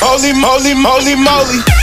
Holy moly, moly, moly.